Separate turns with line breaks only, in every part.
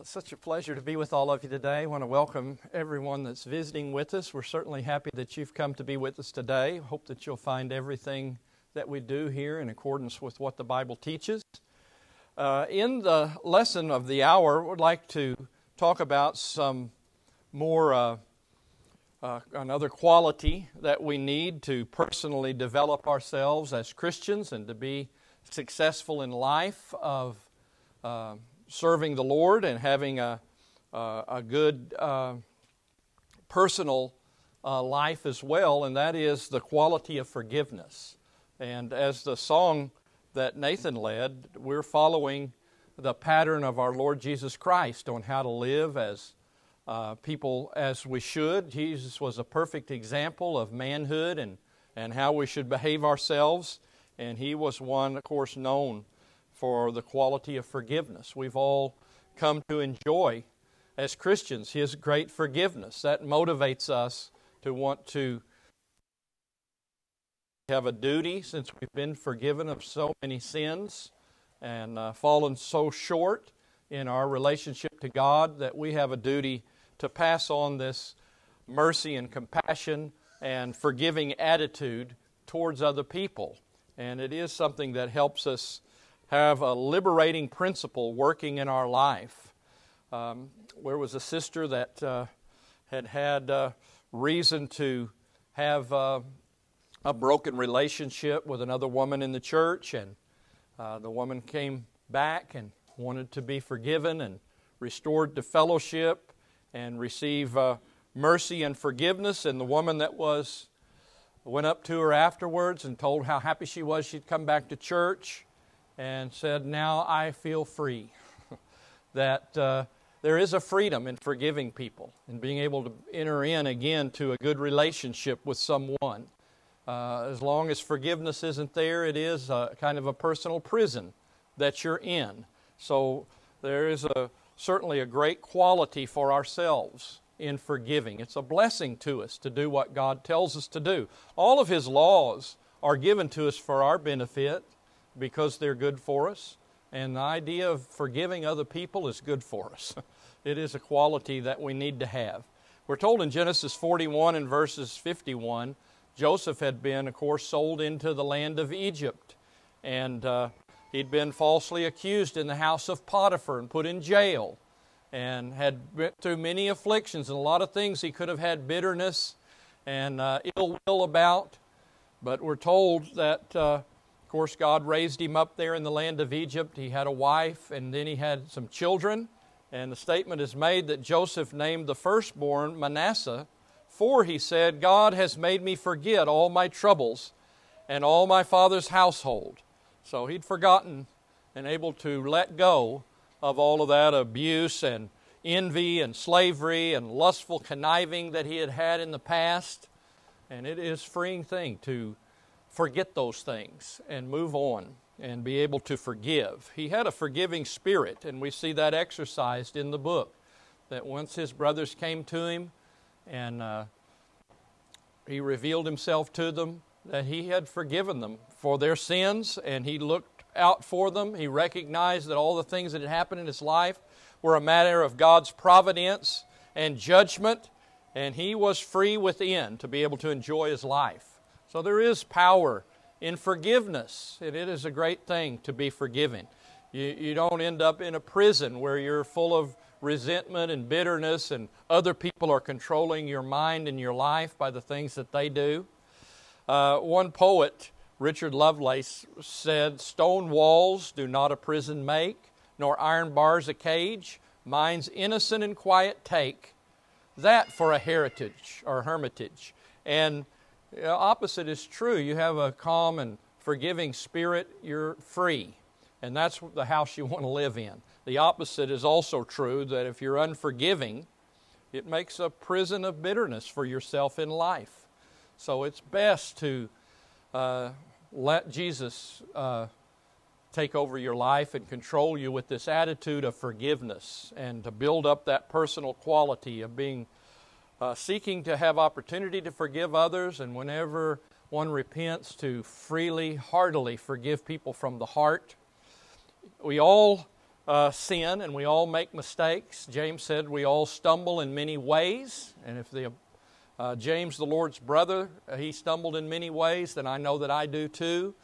it's such a pleasure to be with all of you today. I want to welcome everyone that's visiting with us. We're certainly happy that you've come to be with us today. Hope that you'll find everything that we do here in accordance with what the Bible teaches. Uh, in the lesson of the hour, we'd like to talk about some more uh, uh, another quality that we need to personally develop ourselves as Christians and to be successful in life of uh, serving the Lord and having a, a, a good uh, personal uh, life as well, and that is the quality of forgiveness. And as the song that Nathan led, we're following the pattern of our Lord Jesus Christ on how to live as uh, people as we should. Jesus was a perfect example of manhood and, and how we should behave ourselves, and he was one, of course, known for the quality of forgiveness. We've all come to enjoy, as Christians, His great forgiveness. That motivates us to want to have a duty since we've been forgiven of so many sins and uh, fallen so short in our relationship to God that we have a duty to pass on this mercy and compassion and forgiving attitude towards other people. And it is something that helps us have a liberating principle working in our life. Um, was a sister that uh, had had uh, reason to have uh, a broken relationship with another woman in the church, and uh, the woman came back and wanted to be forgiven and restored to fellowship and receive uh, mercy and forgiveness. And the woman that was went up to her afterwards and told how happy she was she'd come back to church and said, Now I feel free. that uh, there is a freedom in forgiving people and being able to enter in again to a good relationship with someone. Uh, as long as forgiveness isn't there, it is a, kind of a personal prison that you're in. So there is a, certainly a great quality for ourselves in forgiving. It's a blessing to us to do what God tells us to do. All of His laws are given to us for our benefit because they're good for us. And the idea of forgiving other people is good for us. it is a quality that we need to have. We're told in Genesis 41 and verses 51 Joseph had been, of course, sold into the land of Egypt. And uh, he'd been falsely accused in the house of Potiphar and put in jail and had been through many afflictions and a lot of things he could have had bitterness and uh, ill will about. But we're told that uh, of course, God raised him up there in the land of Egypt. He had a wife, and then he had some children. And the statement is made that Joseph named the firstborn Manasseh, for he said, God has made me forget all my troubles and all my father's household. So he'd forgotten and able to let go of all of that abuse and envy and slavery and lustful conniving that he had had in the past. And it is freeing thing to forget those things and move on and be able to forgive. He had a forgiving spirit, and we see that exercised in the book. That once his brothers came to him and uh, he revealed himself to them, that he had forgiven them for their sins and he looked out for them. He recognized that all the things that had happened in his life were a matter of God's providence and judgment, and he was free within to be able to enjoy his life. So there is power in forgiveness, and it is a great thing to be forgiven. You, you don't end up in a prison where you're full of resentment and bitterness, and other people are controlling your mind and your life by the things that they do. Uh, one poet, Richard Lovelace, said, Stone walls do not a prison make, nor iron bars a cage. Minds innocent and quiet take. That for a heritage or hermitage. And opposite is true. You have a calm and forgiving spirit, you're free. And that's the house you want to live in. The opposite is also true that if you're unforgiving, it makes a prison of bitterness for yourself in life. So it's best to uh, let Jesus uh, take over your life and control you with this attitude of forgiveness and to build up that personal quality of being uh, seeking to have opportunity to forgive others, and whenever one repents, to freely, heartily forgive people from the heart. We all uh, sin and we all make mistakes. James said we all stumble in many ways. And if the, uh, James, the Lord's brother, uh, he stumbled in many ways, then I know that I do too,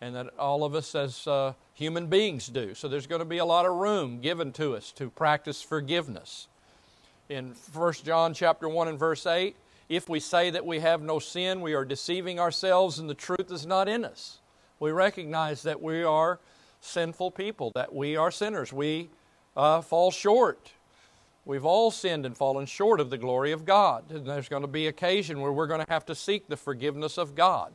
and that all of us as uh, human beings do. So there's going to be a lot of room given to us to practice forgiveness. In 1 John chapter 1 and verse 8, if we say that we have no sin, we are deceiving ourselves and the truth is not in us. We recognize that we are sinful people, that we are sinners. We uh, fall short. We've all sinned and fallen short of the glory of God. And there's going to be occasion where we're going to have to seek the forgiveness of God.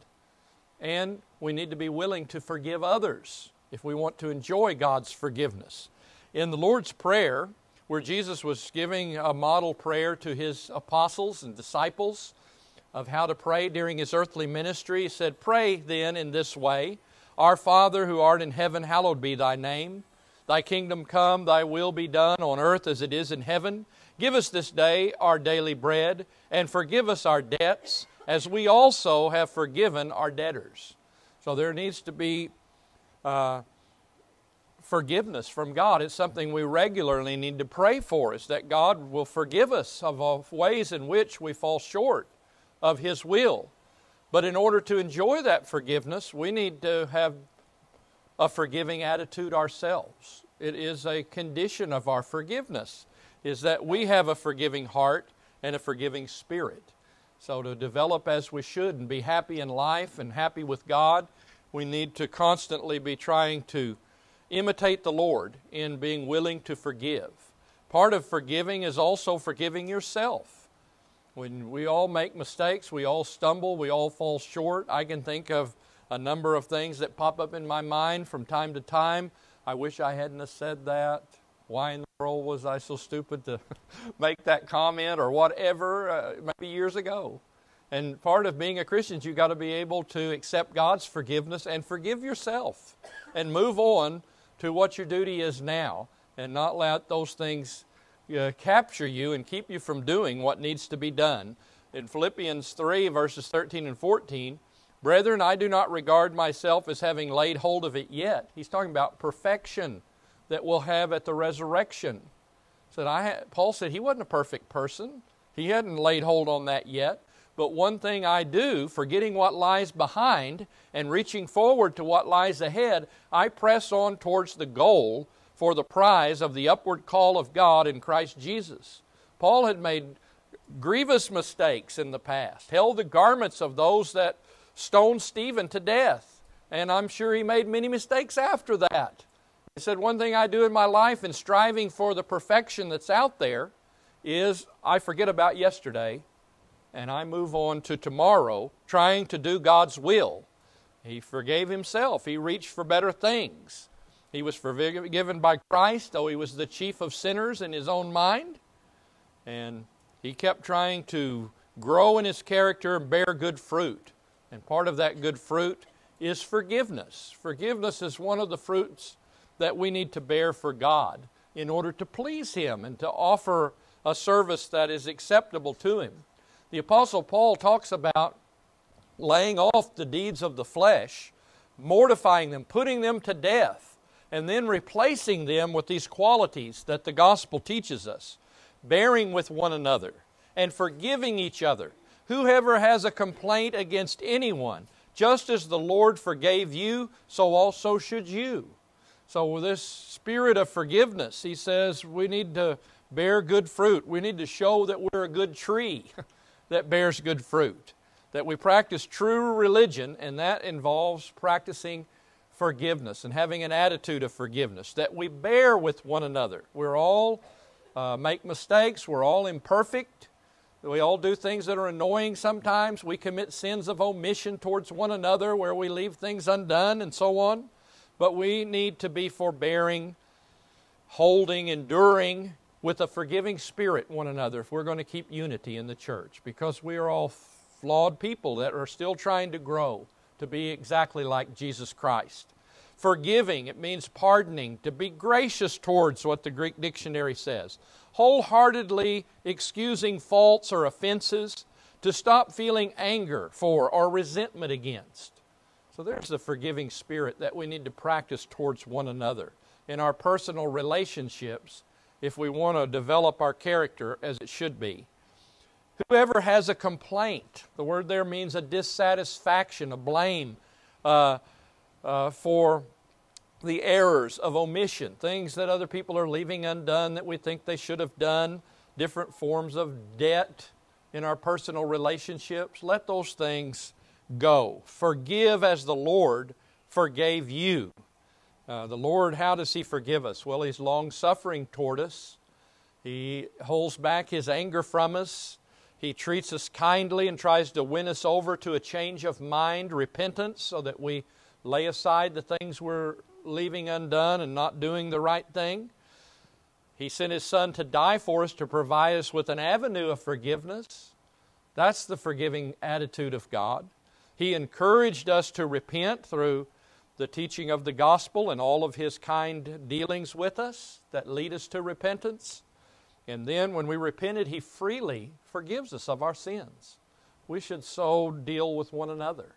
And we need to be willing to forgive others if we want to enjoy God's forgiveness. In the Lord's Prayer, where Jesus was giving a model prayer to his apostles and disciples of how to pray during his earthly ministry. He said, Pray then in this way Our Father who art in heaven, hallowed be thy name. Thy kingdom come, thy will be done on earth as it is in heaven. Give us this day our daily bread, and forgive us our debts, as we also have forgiven our debtors. So there needs to be uh, forgiveness from God. It's something we regularly need to pray for, is that God will forgive us of ways in which we fall short of His will. But in order to enjoy that forgiveness, we need to have a forgiving attitude ourselves. It is a condition of our forgiveness, is that we have a forgiving heart and a forgiving spirit. So, to develop as we should and be happy in life and happy with God, we need to constantly be trying to imitate the Lord in being willing to forgive. Part of forgiving is also forgiving yourself. When we all make mistakes, we all stumble, we all fall short. I can think of a number of things that pop up in my mind from time to time. I wish I hadn't have said that. Why in the world was I so stupid to make that comment or whatever, uh, maybe years ago? And part of being a Christian is you've got to be able to accept God's forgiveness and forgive yourself and move on to what your duty is now and not let those things uh, capture you and keep you from doing what needs to be done. In Philippians 3, verses 13 and 14, Brethren, I do not regard myself as having laid hold of it yet. He's talking about perfection that we'll have at the resurrection. Said I Paul said he wasn't a perfect person. He hadn't laid hold on that yet. But one thing I do, forgetting what lies behind and reaching forward to what lies ahead, I press on towards the goal for the prize of the upward call of God in Christ Jesus. Paul had made grievous mistakes in the past, held the garments of those that stoned Stephen to death, and I'm sure he made many mistakes after that. He said, One thing I do in my life in striving for the perfection that's out there is I forget about yesterday and I move on to tomorrow trying to do God's will. He forgave himself, he reached for better things. He was forgiven by Christ, though he was the chief of sinners in his own mind. And he kept trying to grow in his character and bear good fruit. And part of that good fruit is forgiveness. Forgiveness is one of the fruits that we need to bear for God in order to please Him and to offer a service that is acceptable to Him. The Apostle Paul talks about laying off the deeds of the flesh, mortifying them, putting them to death, and then replacing them with these qualities that the gospel teaches us bearing with one another and forgiving each other. Whoever has a complaint against anyone, just as the Lord forgave you, so also should you. So, with this spirit of forgiveness, he says we need to bear good fruit. We need to show that we're a good tree. that bears good fruit. That we practice true religion, and that involves practicing forgiveness and having an attitude of forgiveness. That we bear with one another. We're all uh, make mistakes, we're all imperfect. We all do things that are annoying sometimes. We commit sins of omission towards one another where we leave things undone and so on. But we need to be forbearing, holding, enduring, with a forgiving spirit one another if we're going to keep unity in the church because we are all flawed people that are still trying to grow to be exactly like Jesus Christ. Forgiving, it means pardoning, to be gracious towards what the Greek dictionary says. Wholeheartedly excusing faults or offenses, to stop feeling anger for or resentment against. So there's the forgiving spirit that we need to practice towards one another in our personal relationships if we want to develop our character as it should be. Whoever has a complaint, the word there means a dissatisfaction, a blame uh, uh, for the errors of omission, things that other people are leaving undone that we think they should have done, different forms of debt in our personal relationships. Let those things go. Forgive as the Lord forgave you. Uh, the Lord, how does He forgive us? Well, He's long suffering toward us. He holds back His anger from us. He treats us kindly and tries to win us over to a change of mind, repentance, so that we lay aside the things we're leaving undone and not doing the right thing. He sent His Son to die for us to provide us with an avenue of forgiveness. That's the forgiving attitude of God. He encouraged us to repent through the teaching of the gospel and all of his kind dealings with us that lead us to repentance. And then when we repented, he freely forgives us of our sins. We should so deal with one another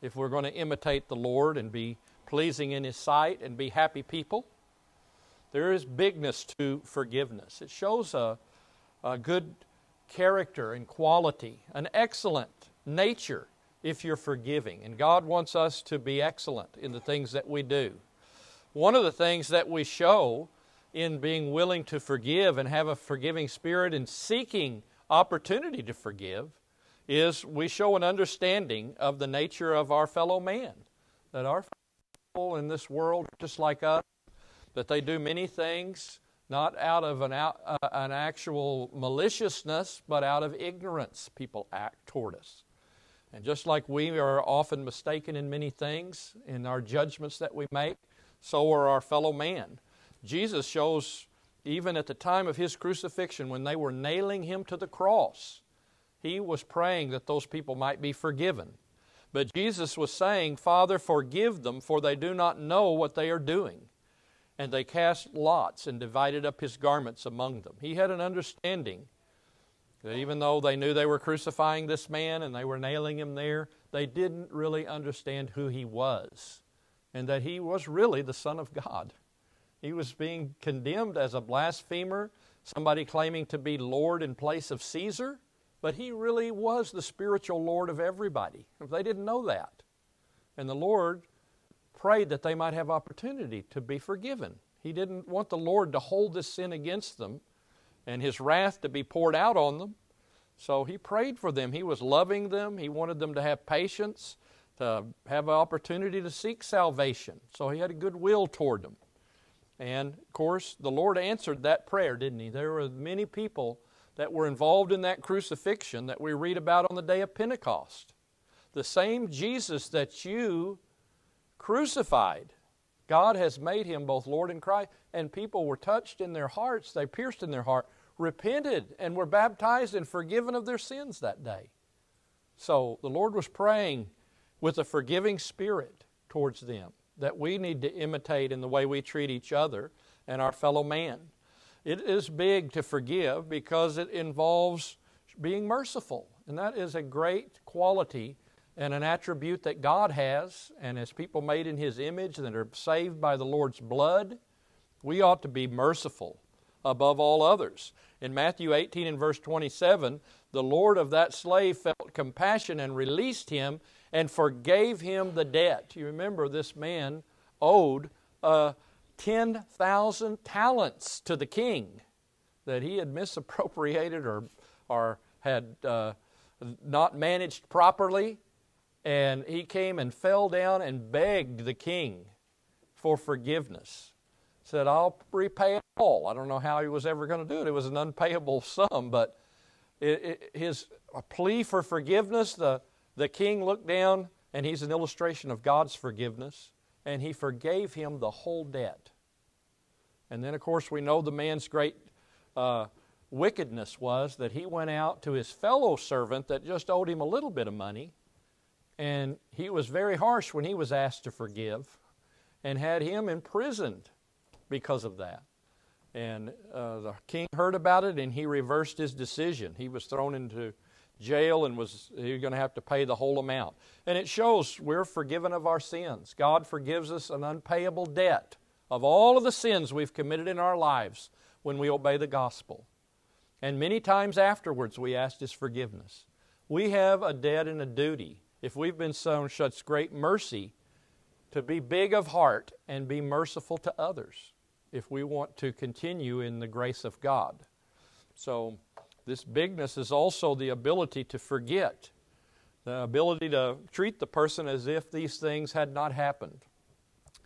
if we're going to imitate the Lord and be pleasing in his sight and be happy people. There is bigness to forgiveness. It shows a, a good character and quality, an excellent nature if you're forgiving. And God wants us to be excellent in the things that we do. One of the things that we show in being willing to forgive and have a forgiving spirit and seeking opportunity to forgive is we show an understanding of the nature of our fellow man. That our people in this world just like us, that they do many things not out of an, out, uh, an actual maliciousness, but out of ignorance, people act toward us. And just like we are often mistaken in many things in our judgments that we make, so are our fellow man. Jesus shows, even at the time of his crucifixion, when they were nailing him to the cross, he was praying that those people might be forgiven. But Jesus was saying, Father, forgive them, for they do not know what they are doing. And they cast lots and divided up his garments among them. He had an understanding that even though they knew they were crucifying this man and they were nailing him there, they didn't really understand who he was and that he was really the Son of God. He was being condemned as a blasphemer, somebody claiming to be Lord in place of Caesar, but he really was the spiritual Lord of everybody. They didn't know that. And the Lord prayed that they might have opportunity to be forgiven. He didn't want the Lord to hold this sin against them and his wrath to be poured out on them. So he prayed for them. He was loving them. He wanted them to have patience, to have an opportunity to seek salvation. So he had a good will toward them. And of course, the Lord answered that prayer, didn't he? There were many people that were involved in that crucifixion that we read about on the day of Pentecost. The same Jesus that you crucified, God has made him both Lord and Christ and people were touched in their hearts, they pierced in their heart, repented, and were baptized and forgiven of their sins that day. So the Lord was praying with a forgiving spirit towards them that we need to imitate in the way we treat each other and our fellow man. It is big to forgive because it involves being merciful, and that is a great quality and an attribute that God has, and as people made in His image that are saved by the Lord's blood we ought to be merciful above all others. In Matthew 18 and verse 27, the Lord of that slave felt compassion and released him and forgave him the debt. You remember this man owed uh, 10,000 talents to the king that he had misappropriated or, or had uh, not managed properly. And he came and fell down and begged the king for forgiveness said, I'll repay it all. I don't know how he was ever going to do it. It was an unpayable sum, but it, it, his plea for forgiveness, the, the king looked down, and he's an illustration of God's forgiveness, and he forgave him the whole debt. And then, of course, we know the man's great uh, wickedness was that he went out to his fellow servant that just owed him a little bit of money, and he was very harsh when he was asked to forgive and had him imprisoned because of that. And uh, the king heard about it and he reversed his decision. He was thrown into jail and was he was going to have to pay the whole amount. And it shows we're forgiven of our sins. God forgives us an unpayable debt of all of the sins we've committed in our lives when we obey the gospel. And many times afterwards, we ask His forgiveness. We have a debt and a duty, if we've been shown such great mercy, to be big of heart and be merciful to others if we want to continue in the grace of God. So, this bigness is also the ability to forget, the ability to treat the person as if these things had not happened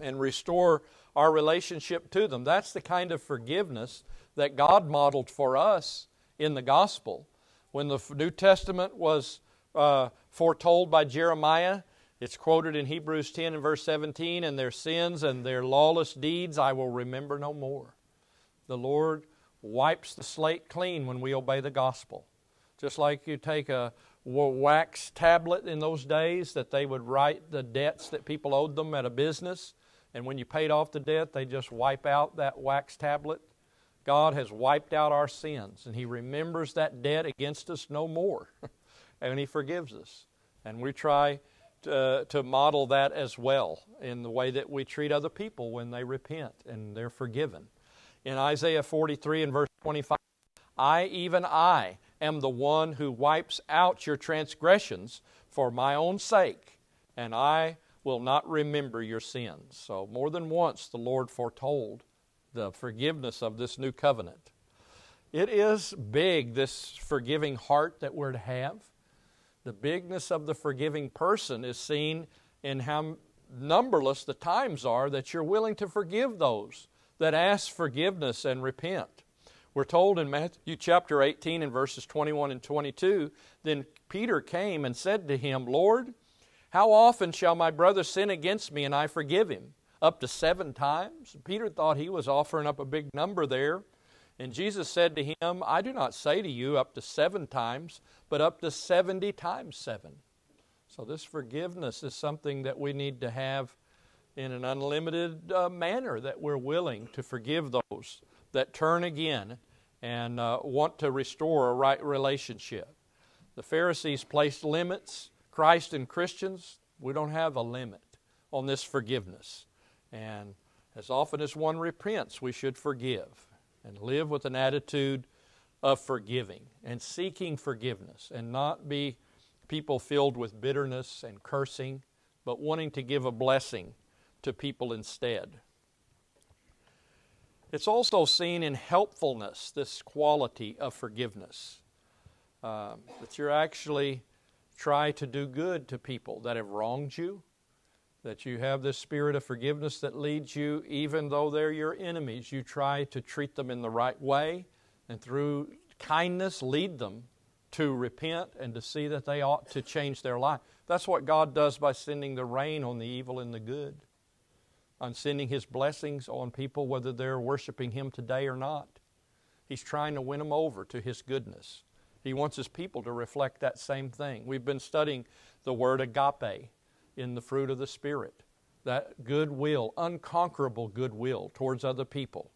and restore our relationship to them. That's the kind of forgiveness that God modeled for us in the gospel. When the New Testament was uh, foretold by Jeremiah, it's quoted in Hebrews 10 and verse 17, and their sins and their lawless deeds I will remember no more. The Lord wipes the slate clean when we obey the gospel. Just like you take a wax tablet in those days that they would write the debts that people owed them at a business, and when you paid off the debt, they just wipe out that wax tablet. God has wiped out our sins, and He remembers that debt against us no more, and He forgives us. And we try to, to model that as well in the way that we treat other people when they repent and they're forgiven in Isaiah 43 and verse 25 I, even I, am the one who wipes out your transgressions for my own sake, and I will not remember your sins. So, more than once, the Lord foretold the forgiveness of this new covenant. It is big, this forgiving heart that we're to have. The bigness of the forgiving person is seen in how numberless the times are that you're willing to forgive those that ask forgiveness and repent. We're told in Matthew chapter 18 and verses 21 and 22 Then Peter came and said to him, Lord, how often shall my brother sin against me and I forgive him? Up to seven times? Peter thought he was offering up a big number there. And Jesus said to him, I do not say to you up to seven times, but up to 70 times seven. So, this forgiveness is something that we need to have in an unlimited uh, manner that we're willing to forgive those that turn again and uh, want to restore a right relationship. The Pharisees placed limits. Christ and Christians, we don't have a limit on this forgiveness. And as often as one repents, we should forgive and live with an attitude of forgiving and seeking forgiveness and not be people filled with bitterness and cursing, but wanting to give a blessing to people instead. It's also seen in helpfulness, this quality of forgiveness. Uh, that you're actually try to do good to people that have wronged you, that you have this spirit of forgiveness that leads you, even though they're your enemies, you try to treat them in the right way, and through kindness, lead them to repent and to see that they ought to change their life. That's what God does by sending the rain on the evil and the good on sending His blessings on people, whether they're worshiping Him today or not. He's trying to win them over to His goodness. He wants His people to reflect that same thing. We've been studying the word agape in the fruit of the Spirit that goodwill, unconquerable goodwill towards other people.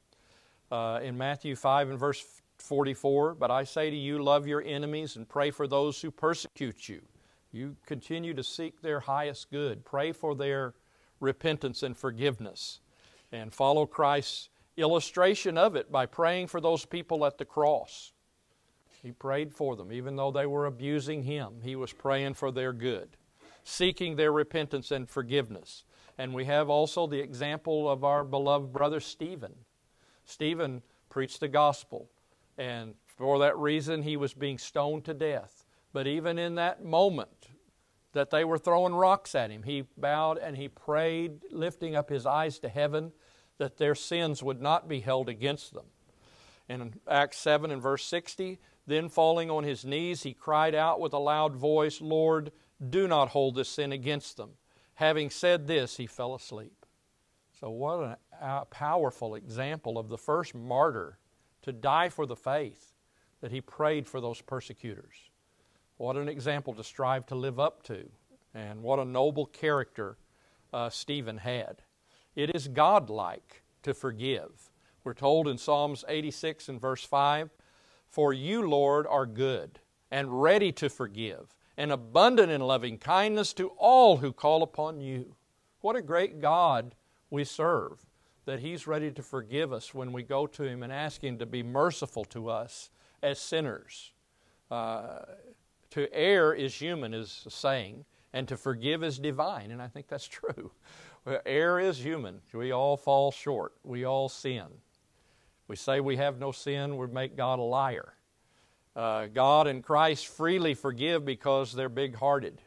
Uh, in Matthew 5 and verse 44, but I say to you, love your enemies and pray for those who persecute you. You continue to seek their highest good. Pray for their repentance and forgiveness. And follow Christ's illustration of it by praying for those people at the cross. He prayed for them. Even though they were abusing him, he was praying for their good, seeking their repentance and forgiveness. And we have also the example of our beloved brother Stephen. Stephen preached the gospel, and for that reason, he was being stoned to death. But even in that moment, that they were throwing rocks at him. He bowed and he prayed, lifting up his eyes to heaven, that their sins would not be held against them. In Acts 7 and verse 60, then falling on his knees, he cried out with a loud voice, Lord, do not hold this sin against them. Having said this, he fell asleep. So, what a powerful example of the first martyr to die for the faith that he prayed for those persecutors. What an example to strive to live up to, and what a noble character uh, Stephen had. It is godlike to forgive. We're told in Psalms 86 and verse 5 For you, Lord, are good and ready to forgive, and abundant in loving kindness to all who call upon you. What a great God we serve that He's ready to forgive us when we go to Him and ask Him to be merciful to us as sinners. Uh, to err is human, is a saying, and to forgive is divine, and I think that's true. Err is human. We all fall short. We all sin. We say we have no sin, we make God a liar. Uh, God and Christ freely forgive because they're big hearted.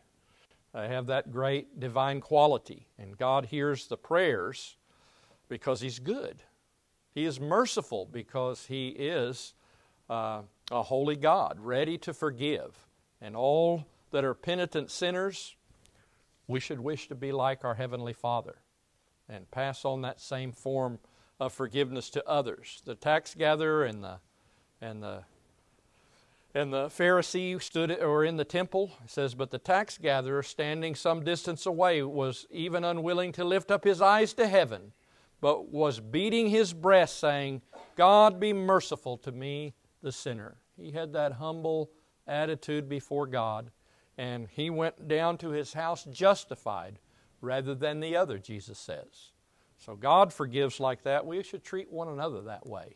They have that great divine quality. And God hears the prayers because He's good. He is merciful because He is uh, a holy God, ready to forgive. And all that are penitent sinners, we should wish to be like our Heavenly Father and pass on that same form of forgiveness to others. The tax gatherer and the and the and the Pharisee stood or in the temple it says, but the tax gatherer standing some distance away was even unwilling to lift up his eyes to heaven, but was beating his breast, saying, God be merciful to me, the sinner. He had that humble attitude before God, and he went down to his house justified rather than the other, Jesus says. So God forgives like that. We should treat one another that way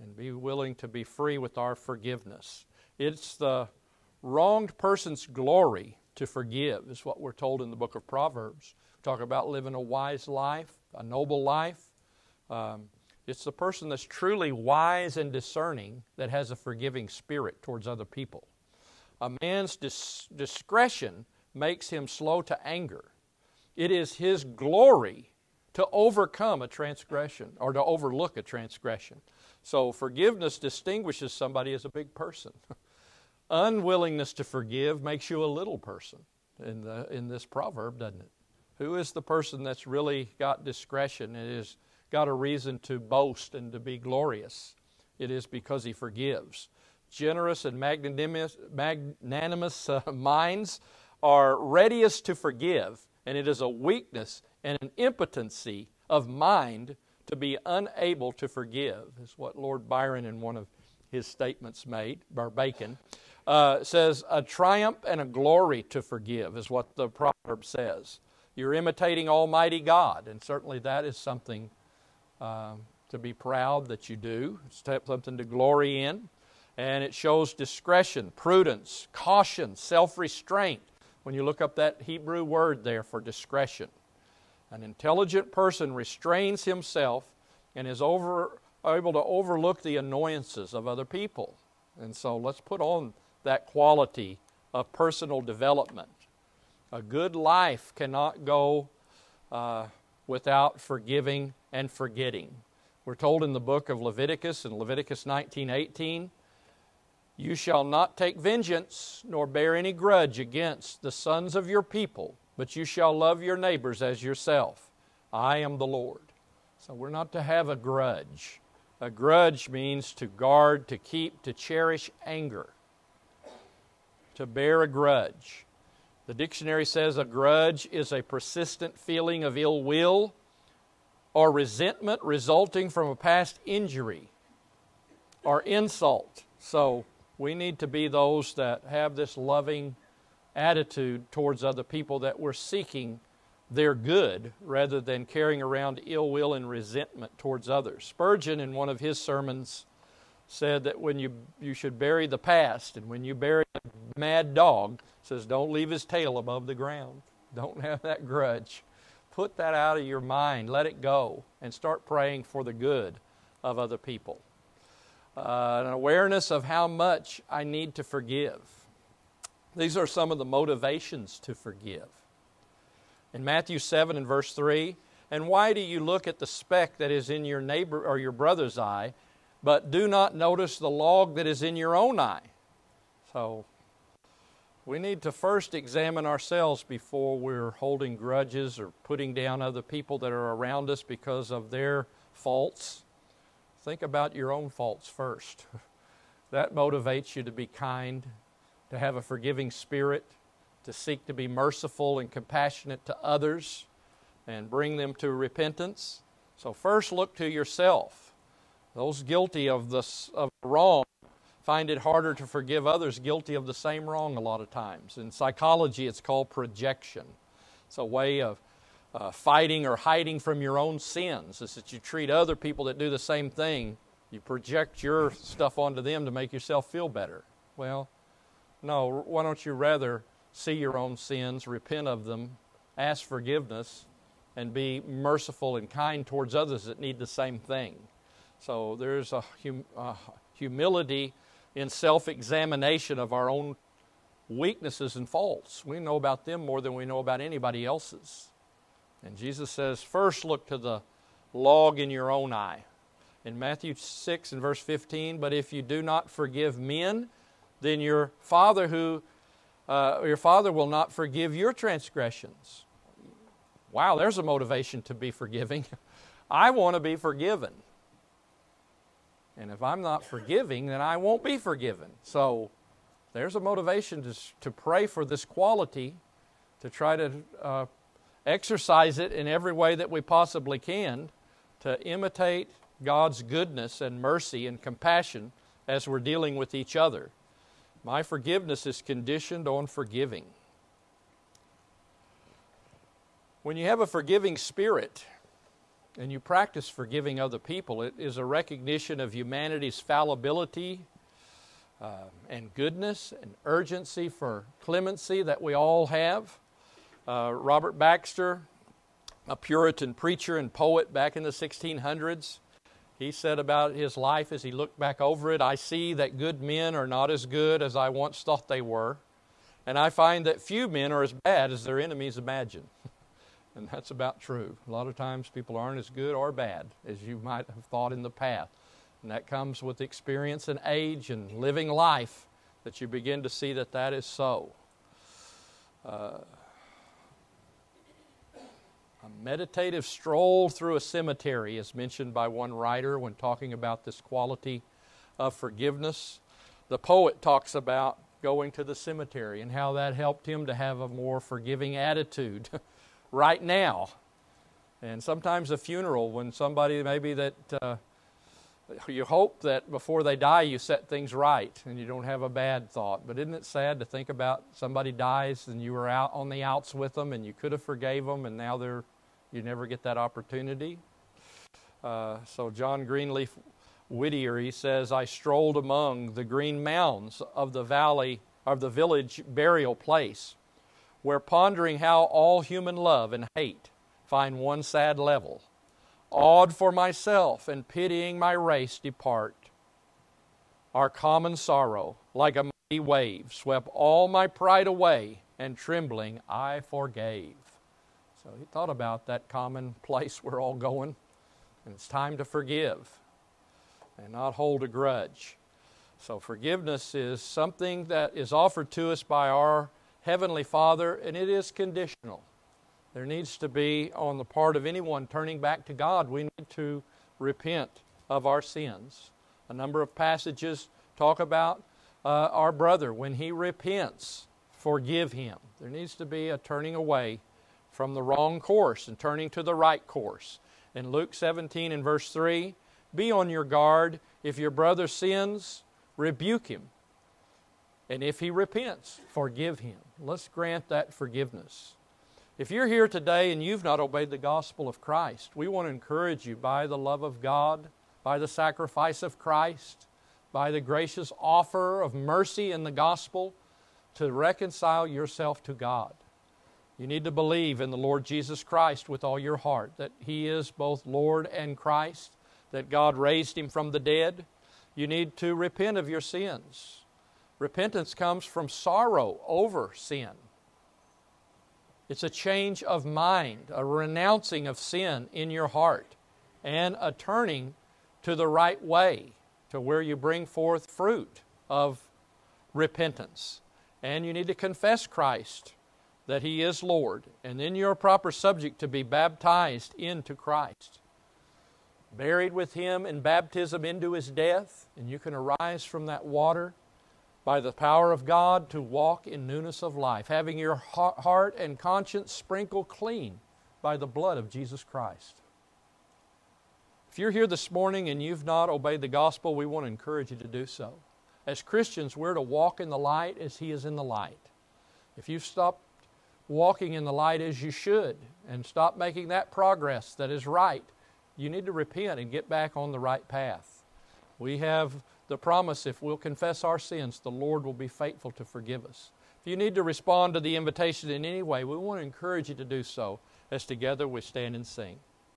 and be willing to be free with our forgiveness. It's the wronged person's glory to forgive, is what we're told in the book of Proverbs. We talk about living a wise life, a noble life. Um, it's the person that's truly wise and discerning that has a forgiving spirit towards other people. A man's dis- discretion makes him slow to anger. It is his glory to overcome a transgression or to overlook a transgression. So forgiveness distinguishes somebody as a big person. Unwillingness to forgive makes you a little person in, the, in this proverb, doesn't it? Who is the person that's really got discretion and has got a reason to boast and to be glorious? It is because he forgives. Generous and magnanimous, magnanimous uh, minds are readiest to forgive, and it is a weakness and an impotency of mind to be unable to forgive, is what Lord Byron in one of his statements made, or Bacon uh, says, a triumph and a glory to forgive, is what the proverb says. You're imitating Almighty God, and certainly that is something uh, to be proud that you do. It's something to glory in. And it shows discretion, prudence, caution, self restraint. When you look up that Hebrew word there for discretion, an intelligent person restrains himself and is over, able to overlook the annoyances of other people. And so let's put on that quality of personal development. A good life cannot go uh, without forgiving and forgetting. We're told in the book of Leviticus, in Leviticus 19:18, "You shall not take vengeance nor bear any grudge against the sons of your people, but you shall love your neighbors as yourself. I am the Lord." So we're not to have a grudge. A grudge means to guard, to keep, to cherish anger to bear a grudge. The dictionary says a grudge is a persistent feeling of ill will or resentment resulting from a past injury or insult. So we need to be those that have this loving attitude towards other people that we're seeking their good rather than carrying around ill will and resentment towards others. Spurgeon, in one of his sermons, said that when you you should bury the past, and when you bury a mad dog, says don't leave his tail above the ground. Don't have that grudge. Put that out of your mind. Let it go, and start praying for the good of other people. Uh, an awareness of how much I need to forgive. These are some of the motivations to forgive. In Matthew 7 and verse 3, and why do you look at the speck that is in your neighbor or your brother's eye? But do not notice the log that is in your own eye. So, we need to first examine ourselves before we're holding grudges or putting down other people that are around us because of their faults. Think about your own faults first. that motivates you to be kind, to have a forgiving spirit, to seek to be merciful and compassionate to others, and bring them to repentance. So, first look to yourself those guilty of the of wrong find it harder to forgive others guilty of the same wrong a lot of times. In psychology, it's called projection. It's a way of uh, fighting or hiding from your own sins. is that you treat other people that do the same thing. You project your stuff onto them to make yourself feel better. Well, no, why don't you rather see your own sins, repent of them, ask forgiveness, and be merciful and kind towards others that need the same thing? So there's a hum, humility in self examination of our own weaknesses and faults. We know about them more than we know about anybody else's. And Jesus says, first look to the log in your own eye. In Matthew 6 and verse 15, but if you do not forgive men, then your Father who uh, your Father will not forgive your transgressions. Wow, there's a motivation to be forgiving. I want to be forgiven. And if I'm not forgiving, then I won't be forgiven. So there's a motivation to, to pray for this quality, to try to uh, exercise it in every way that we possibly can to imitate God's goodness and mercy and compassion as we're dealing with each other. My forgiveness is conditioned on forgiving. When you have a forgiving spirit and you practice forgiving other people, it is a recognition of humanity's fallibility uh, and goodness and urgency for clemency that we all have. Uh, Robert Baxter, a Puritan preacher and poet back in the 1600s, he said about his life as he looked back over it I see that good men are not as good as I once thought they were, and I find that few men are as bad as their enemies imagine. And that's about true. A lot of times people aren't as good or bad as you might have thought in the past. And that comes with experience and age and living life that you begin to see that that is so. Uh, a meditative stroll through a cemetery is mentioned by one writer when talking about this quality of forgiveness. The poet talks about going to the cemetery and how that helped him to have a more forgiving attitude right now. And sometimes a funeral, when somebody maybe that uh, you hope that before they die you set things right and you don't have a bad thought. But isn't it sad to think about somebody dies and you were out on the outs with them and you could have forgave them and now they're you never get that opportunity. Uh, so John Greenleaf Whittier, he says, I strolled among the green mounds of the valley of the village burial place, where pondering how all human love and hate find one sad level, awed for myself and pitying my race depart. Our common sorrow, like a mighty wave, swept all my pride away, and trembling I forgave. So he thought about that common place we're all going, and it's time to forgive and not hold a grudge. So forgiveness is something that is offered to us by our Heavenly Father, and it is conditional. There needs to be, on the part of anyone turning back to God, we need to repent of our sins. A number of passages talk about uh, our brother. When he repents, forgive him. There needs to be a turning away from the wrong course and turning to the right course. In Luke 17 and verse 3, be on your guard. If your brother sins, rebuke him. And if he repents, forgive him. Let's grant that forgiveness. If you're here today and you've not obeyed the gospel of Christ, we want to encourage you by the love of God, by the sacrifice of Christ, by the gracious offer of mercy in the gospel to reconcile yourself to God. You need to believe in the Lord Jesus Christ with all your heart, that He is both Lord and Christ, that God raised Him from the dead. You need to repent of your sins. Repentance comes from sorrow over sin. It's a change of mind, a renouncing of sin in your heart, and a turning to the right way, to where you bring forth fruit of repentance. And you need to confess Christ that He is Lord, and then you're a proper subject to be baptized into Christ. Buried with Him in baptism into His death, and you can arise from that water by the power of God to walk in newness of life, having your heart and conscience sprinkled clean by the blood of Jesus Christ. If you're here this morning and you've not obeyed the gospel, we want to encourage you to do so. As Christians, we're to walk in the light as He is in the light. If you've stopped walking in the light as you should and stopped making that progress that is right, you need to repent and get back on the right path. We have the promise if we'll confess our sins, the Lord will be faithful to forgive us. If you need to respond to the invitation in any way, we want to encourage you to do so as together we stand and sing.